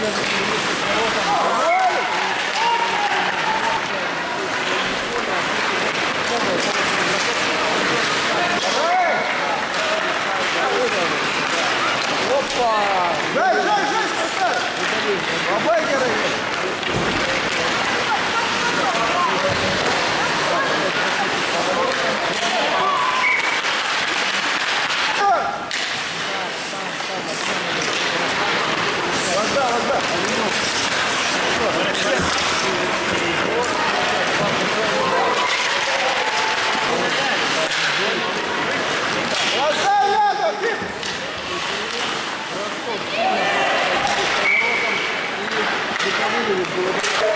Опа! Жай, жай, жай, спасай! Бабайгеры! tudo.